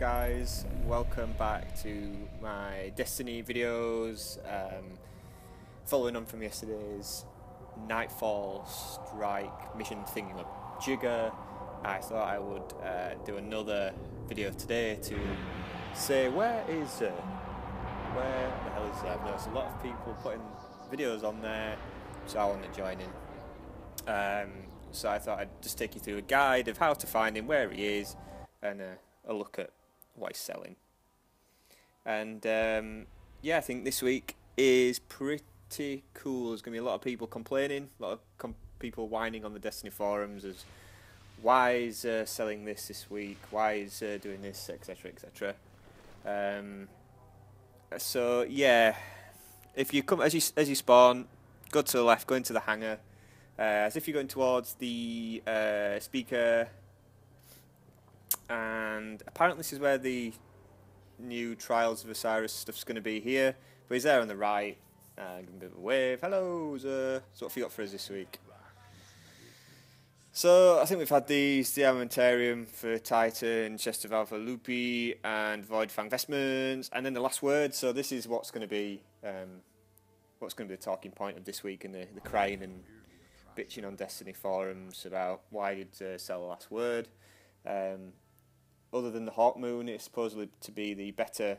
guys welcome back to my destiny videos. Um, following on from yesterday's nightfall strike mission thingy jigger I thought I would uh, do another video today to say where is uh, where the hell is I've a lot of people putting videos on there so I want to join in. Um, so I thought I'd just take you through a guide of how to find him where he is and uh, a look at he's selling. And um, yeah, I think this week is pretty cool. There's going to be a lot of people complaining, a lot of com- people whining on the Destiny forums as why is uh, selling this this week, why is uh, doing this, etc., etc. Um, so yeah, if you come as you as you spawn, go to the left, go into the hangar, uh, as if you're going towards the uh, speaker and apparently this is where the new Trials of Osiris stuff's going to be here. But he's there on the right. Uh, give him a bit of a wave. Hello, so what have you got for us this week? So I think we've had these, the Armamentarium for Titan, Chest of Alpha Lupi, and Void Fang Vestments, and then the last word. So this is what's going to be um, what's going to be the talking point of this week, and the, the crying and bitching on Destiny forums about why did uh, sell the last word. Um, other than the Hawk Moon, it's supposedly to be the better,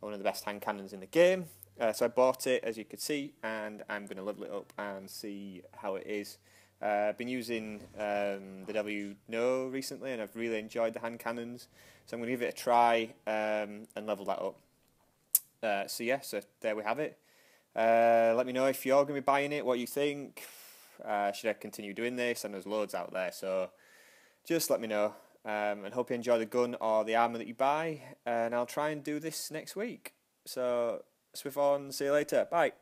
one of the best hand cannons in the game. Uh, so I bought it, as you can see, and I'm going to level it up and see how it is. Uh, I've been using um, the W No recently, and I've really enjoyed the hand cannons. So I'm going to give it a try um, and level that up. Uh, so yeah, so there we have it. Uh, let me know if you're going to be buying it, what you think. Uh, should I continue doing this? And there's loads out there, so just let me know. Um, and hope you enjoy the gun or the armour that you buy. And I'll try and do this next week. So, Swifon, see you later. Bye.